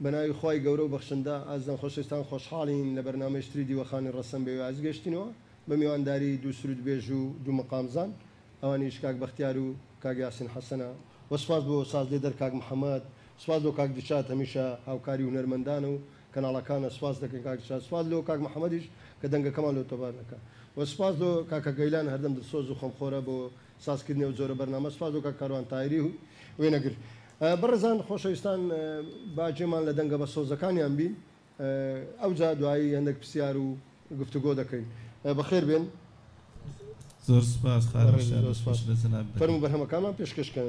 بەناوی خی گەورە و بەخشندا ئازدان خۆشستان خۆشحاڵین لە بەرنامەشتری دیوەخانی ڕسم بێ ئازگەشتینەوە بە میوانداری دوو سرود بێژ و دوو مەقامزان. ئەوانیش کاک بەختیار و کاگیاسین حەسەنە وەسواز بۆ ساز لێ دەر کاک محەممەد سواز و کاک دچات هەمیشە هاوکاری و نەرمەندان و کەناڵەکانە سواز دەکەن کاک دچات سواز لەو کاک محەممەدیش کە دەنگەکەمان لە تۆبارەکە وەسپاز و کاکە گەیلان هەردەم دسۆز و خۆمخۆرە بۆ سازکردنی و جۆرە بەرنامە سواز و کە کاروان تایری و وێنەگر بەڕزان خۆشەویستان باجێمان لە دەنگە بە سۆزەکانیان بین ئەو جا دوایی هەندێک پرسیار و گفتوگۆ دەکەین بەخێر بێن زۆر سپاس خارەشان بەسپاس لە زەناب فەرمو بەرهەمەکانمان پێشکەشکەن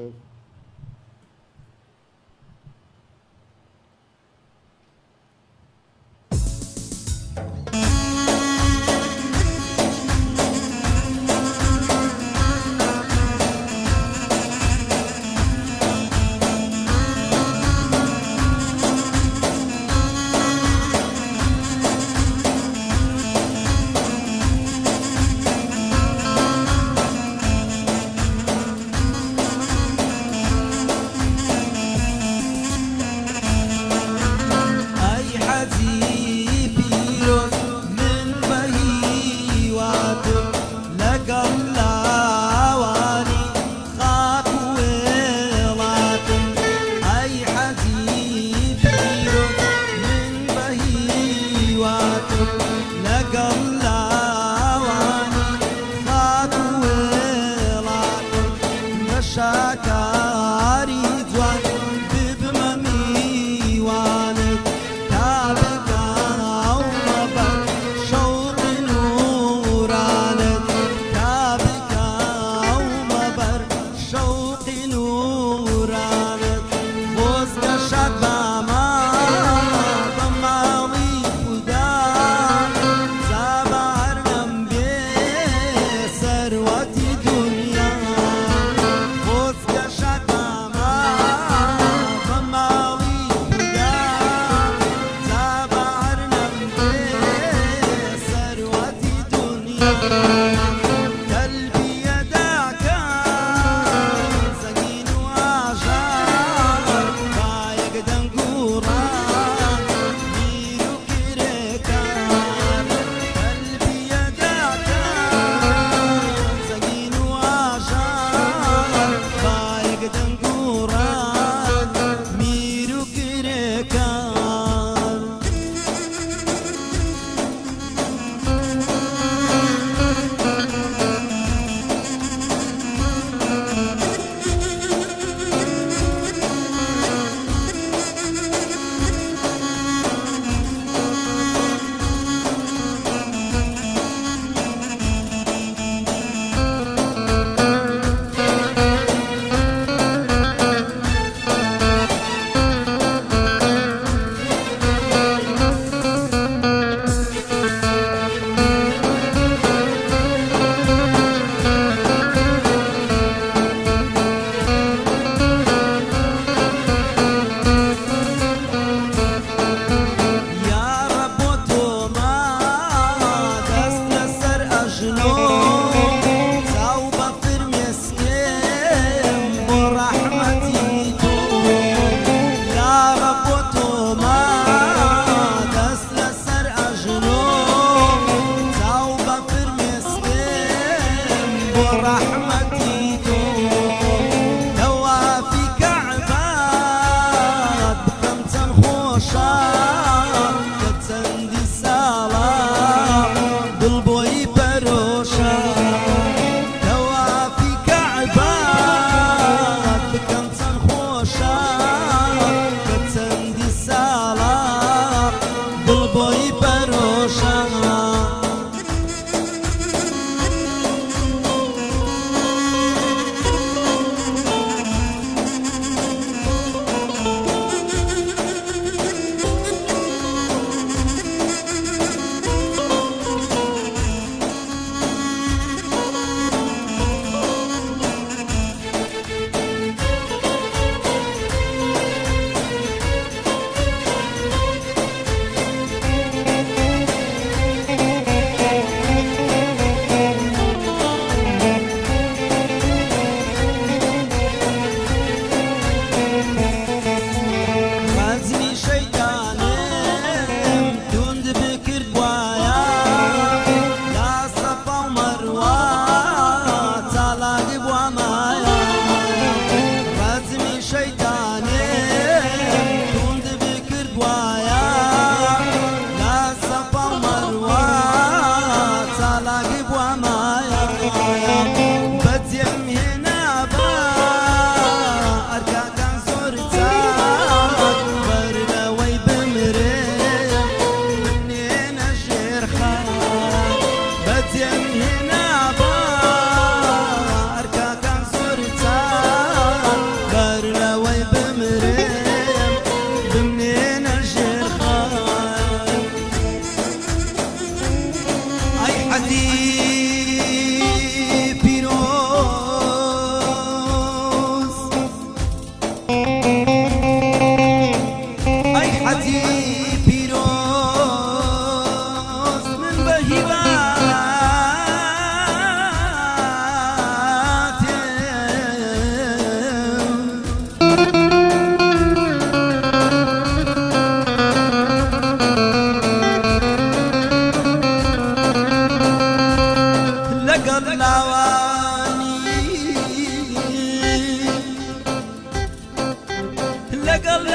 take a little.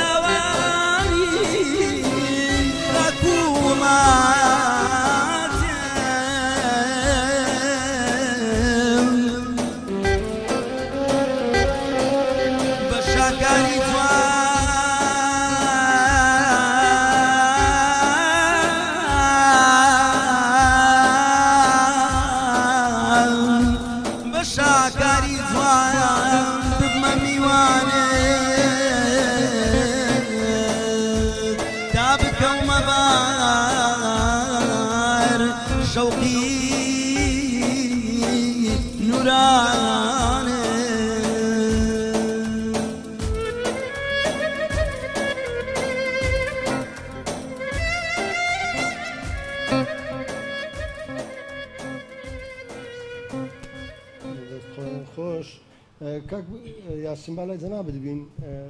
دەستم بالای جەنا بدبین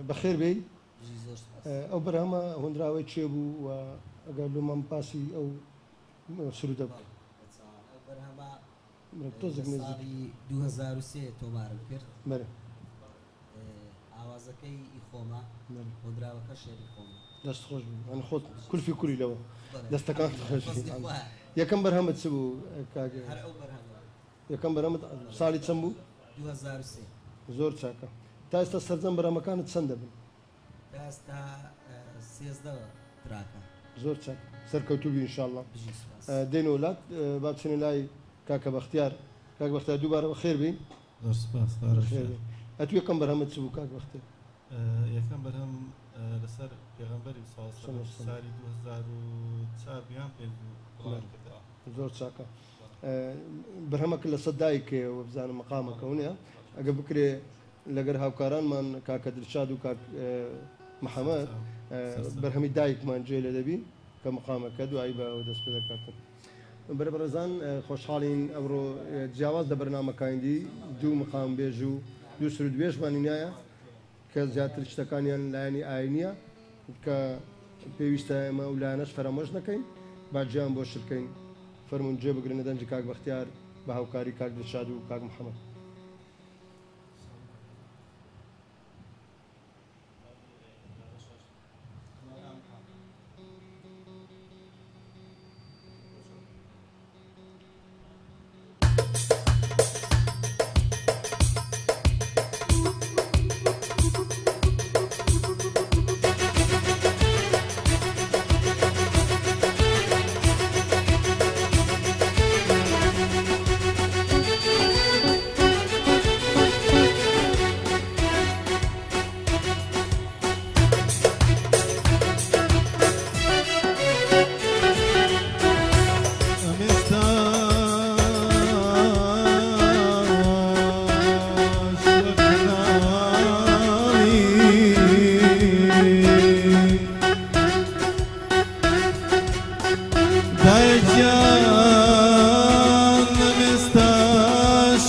بەخێر بێ ئەو بەرهەمە هۆندراوەی چێ بوو و ئەگەر لۆمان پاسی ئەو سرودە بکە تۆمار کرد ئاوازەکەی خۆما هۆدراوەکە شێری خۆمە دەست خۆش ئەن خۆت کولفی کوری لەوە دەستەکان خۆش یەکەم بەرهەمت چ بوو یەکەم بەرهەمت ساڵی چەند بوو زۆر چاکە Tästä serdemberamakan çendebin. Tästä sezda traka. زۆر چەند سەرکەوتوبی انشاءله دێن وڵات باچنی لای کاکە بەختیار کاک بەختیا دووبارە خێر بین ئەتوێ کەم بەرهەمە چ بوو کاک بەختێ یەکەم بەرهەم لەسەر پێغمبەری ساڵی 2004 بیان پێ زۆر چاکە بەرهەمەکە لە سەدایکێ وەبزانم مەقامەکە ونە ئەگە بکرێ لەگەر هاوکارانمان کاکە درشاد و محەممەد بەرهەمی دایکمان جێ لە دەبی کە مقامەکە دوایی بە دەست پێ دەکاتن. بربرەزان خۆشحاڵین ئەمڕۆ جیاواز لە بەرنمەکاندی دوو مقام بێژ و دوو سرود بێژمانی نایە کە زیاتر شتەکانیان لایەنی ئاینە کە پێویستە ئێمە ولایەنەش فەرەمەش نەکەین باجییان بۆ شکەین فەرمونجێ بگرنە دەنج کاک بەختیار بە هاوکاری کاک دشاد و کاک محەممەد.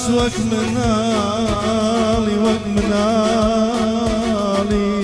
وكمنالي وكمنالي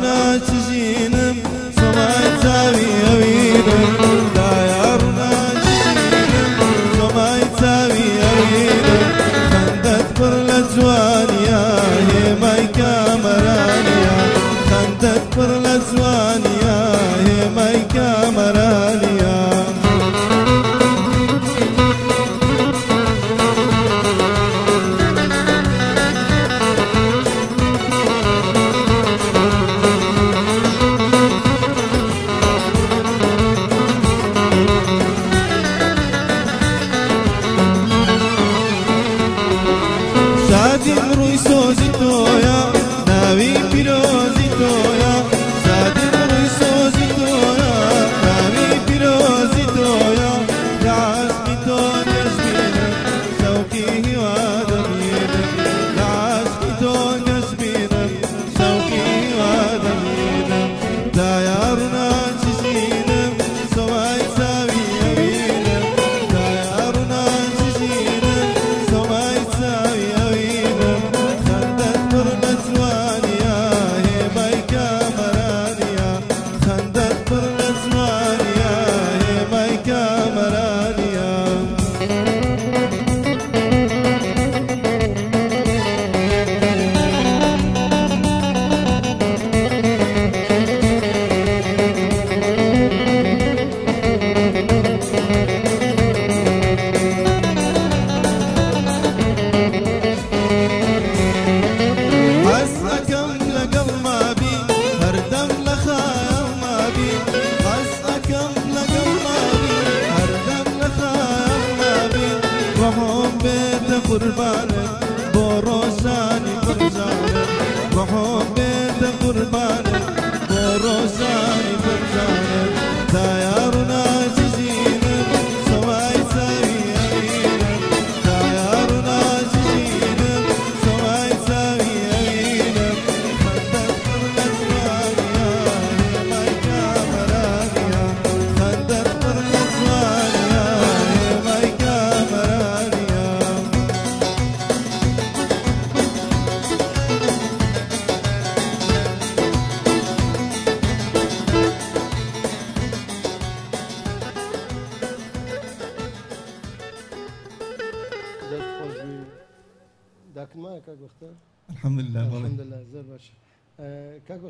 just.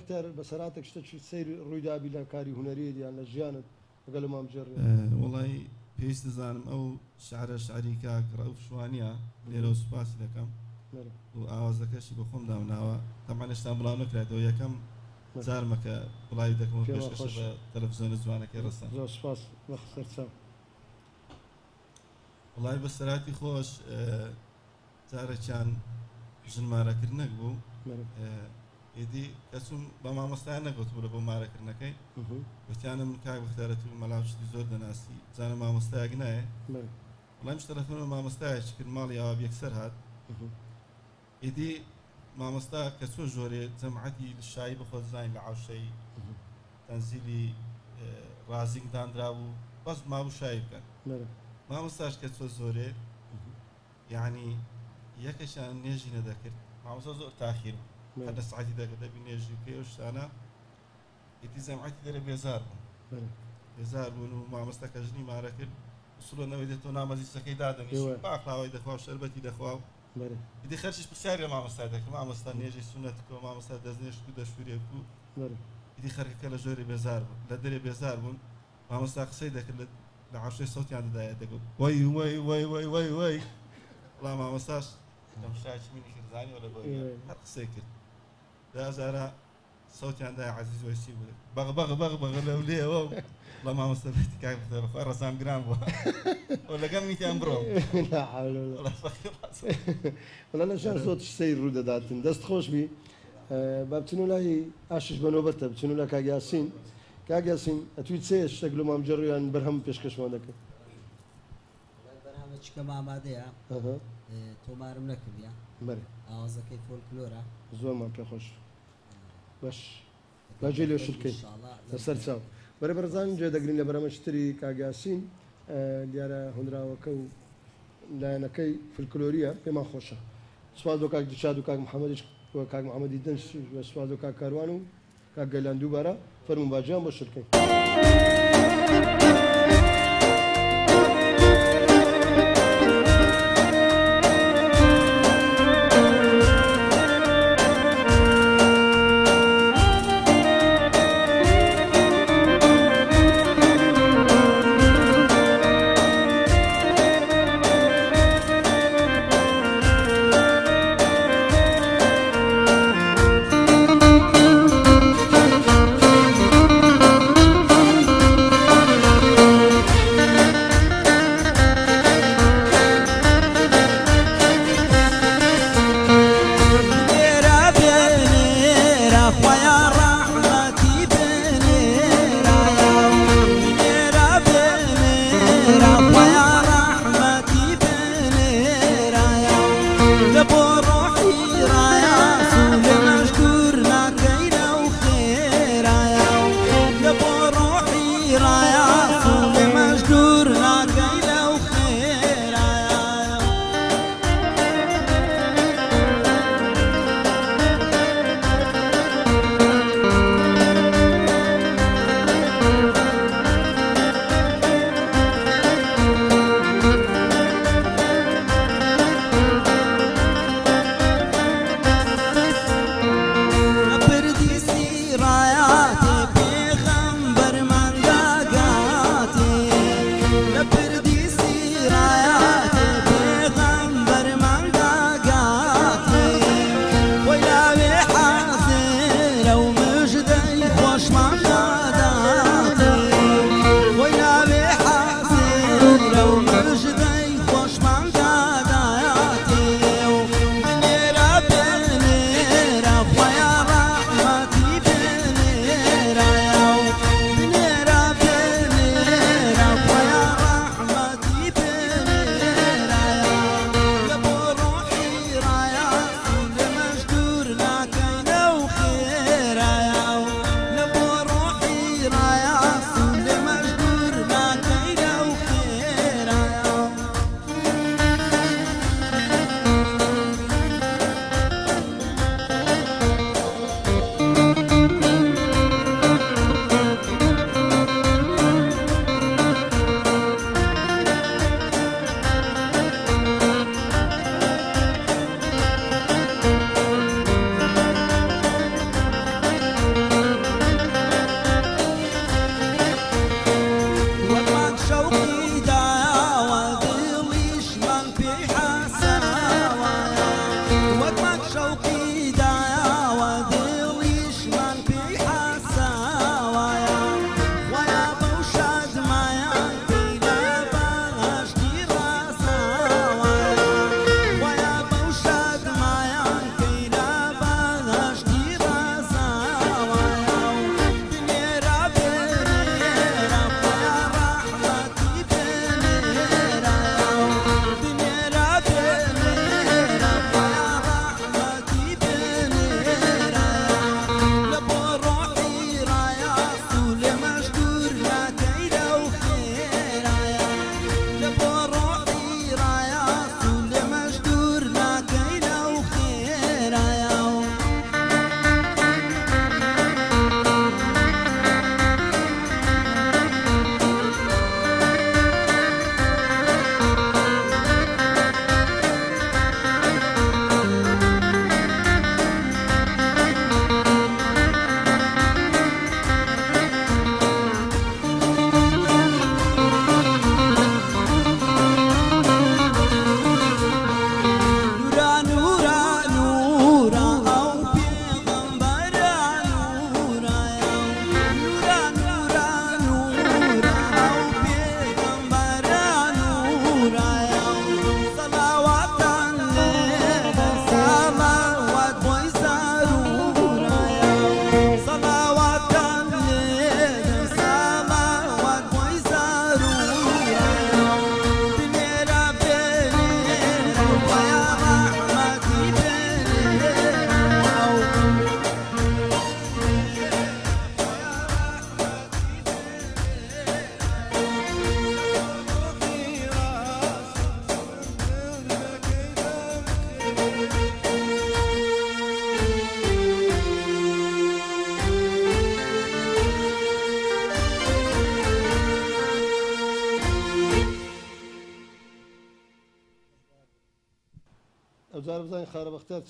بەختێر بە سەراتێک شتەی سیر ڕوویدابی لە کاری هوەری دییان لە ژیانت لەگەل مام جێ وڵی پێویست دەزانم ئەو شارە شاری کاک ڕەوف شوانە لێرە سوپاس دەکەم و ئاوازەکەشی بە خۆم داوناوە تەمانشتا بڵاو نکرێتەوە یەکەم زارمەکە بڵی دەکەم تەلەفزۆنە جوانەکەی ڕستان سپاس بە خسەرچەم وڵی بە سەراتی خۆش جارەچان ژنمارەکرد نەک بوو ئیدی کەسم بە مامۆستایان نەگوت بە بۆ مارەکردنەکەی بەتیانم کاک بەختارەت و مەلاوشتی زۆر دەناسی زانە مامۆستایەک نایە بەڵام تەلەفۆن مامۆستایش کرد ماڵی ئاوا یەکسەر هات ئیدی مامۆستا کە چۆ ژۆرێ جەمعەتی شایی بخۆ زانین لە عوشەی تەنزیلی رازیگدانرا و بەس ماوە شایی بکەن مامۆستاش کە چۆ زۆرێ یعنی یەکەشیان نێژی نەدەکرد مامۆستا زۆر تاخیر بوو هەر سعاتی دەگەدەبی نێژیکەیش سانە ئیتی زەمعەتی دەرە بێزار بوون بێزار بوون و مامەستەکە ژنی مارە کرد سڵەوەی دێت تۆ نامەزیسەکەی دادەنی پاخلاوەی دەخوا شربەتی دەخواو دی خەرشیش پرسیارە مامەستا دەکەم مامەستا نێژی سونەت کۆ مامەستا دەزنێشت و دەشورێک و دی خەرکەکە لە ژۆری بێزار بوون لە دەرێ بێزار بوون مامەستا قسەی دەکرد لە عشەی سەوتیان دەدایە دەگوت وای وای وای وای وای وای لا مامەستاش لەم شاچ منی کردزانانی وە لە بۆ هەر قسەی کرد يا زهراء صوتي عندها عزيز وشي بغ بغ بغ بغ لوليه والله ما مستفدت كيف خويا رسام جرام ولا كم 200 برو لا حول ولا والله فخر راسك انا شان صوت سير رودا داتن دست خوش بي بابتنو لاي اشش بنوبتا بتنو لا كاج ياسين كاج ياسين اتويت سيش شكلو ما مجريان برهم بيشكش ما دك برنامج كما مادية تۆمارم نەکردە ئازەکەی فۆلکلۆرە زۆرمان پێخۆش بەش باجێ لێ شکەی لەسەر چاو بەرە بەرزان جێ دەگرین لە بەرەمەشتری کاگاسین دیارە هەنراوەکە و لایەنەکەی فلکلۆریە پێمان خۆشە سواز و کاک دچاد و کاک محەممەدیش کاک محەممەدی دەنج سواز و کاک کاروان و کاک گەلاند دووبارە فەرمون باجیان بۆ شکەین.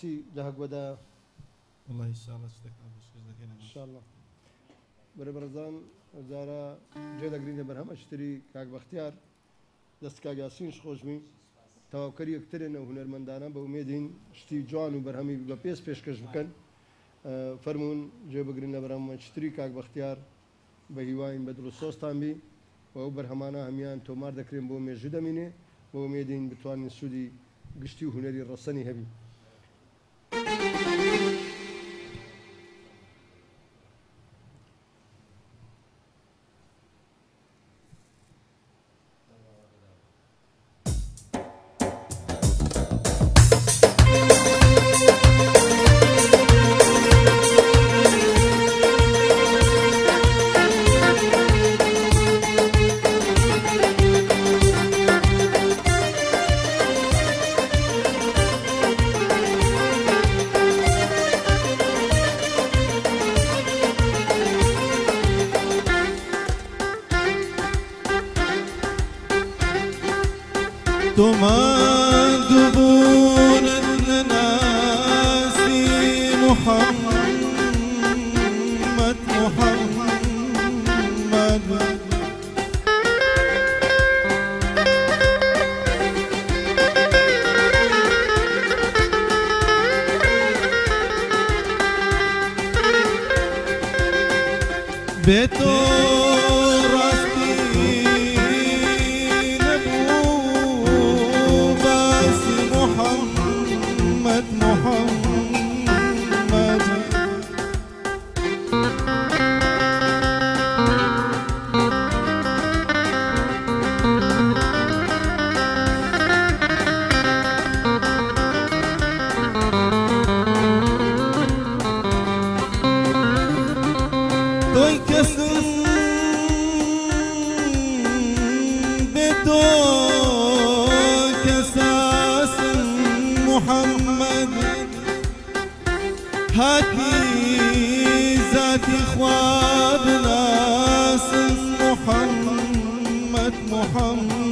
چی لە هەگوەدا بەرە بەرزان ئەزارە جێ دەگرینە بەرهەمە شتری کاک بەختیار دەست کاگاسینش خۆشمی تەواوکەری یەکترێنە هوەرمەندانە بە ومێدین شتی جوان و بەرهەمی بە پێست پێشکەش بکەن فەرمونون جێبگرین لە بەرهەمە شتری کاک بەختیار بە هیواین بە دروستۆستان بی ئەو بەرهەمانە هەمان تۆمار دەکرێن بۆ مێژی دەمینێ بۆ مێدین بتوانین سوودی گشتی و هوەری ڕەسەنی هەبی دمان دبون الناس محمد محمد Beto هاتي ذاتي خواب ناس محمد محمد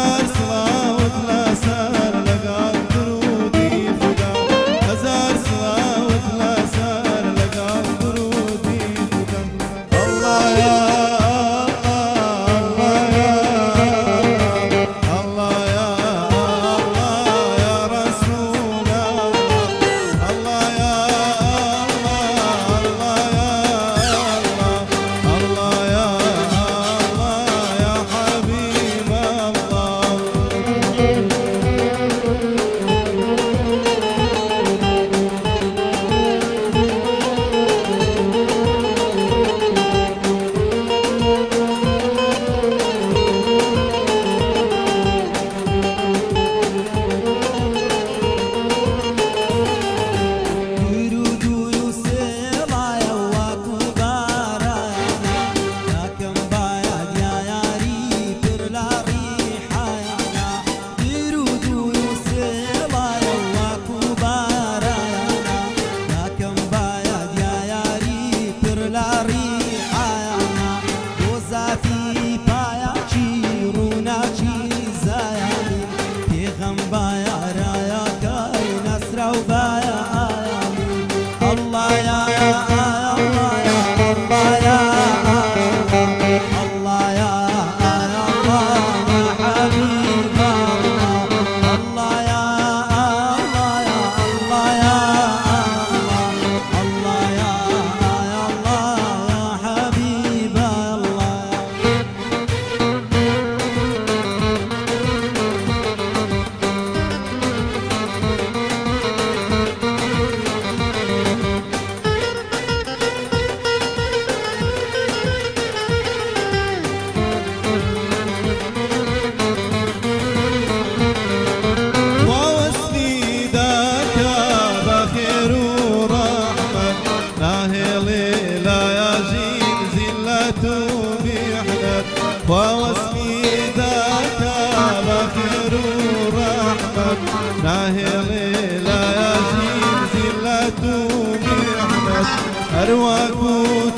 Aslan ورحمة ناهي لا يزيد زلة محمد أرواكم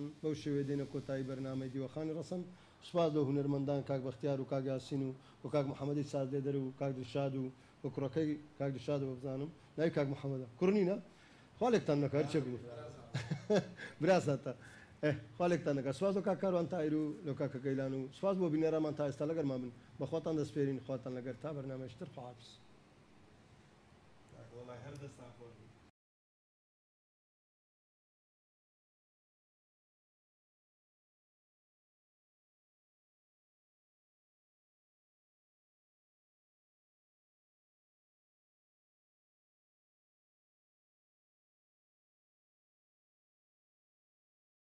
ئەم بەو شێوێ دێنە کۆتایی بەرنامەی دیوەخانی ڕسم سوپاز لە هوەرمەندان کاک بەختیار و کاگاسین و و کاک محەممەدی سازدێ دەر و کاک دشاد و بە کوڕەکەی کاک دشاد بە بزانم نای کاک محەممەدە کوڕنینە خالێکتان نەکار چ بوو براساتە خالێکتان نەکە سواز و کاکاروان تایر و لە کاکەکەیلان و سواز بۆ بینێرامان تا ئێستا لەگەرما بن بەخواتان دەستپێرین خواتان لەگەر تا بەرنامەشتر خواپس. والله هەر دەستان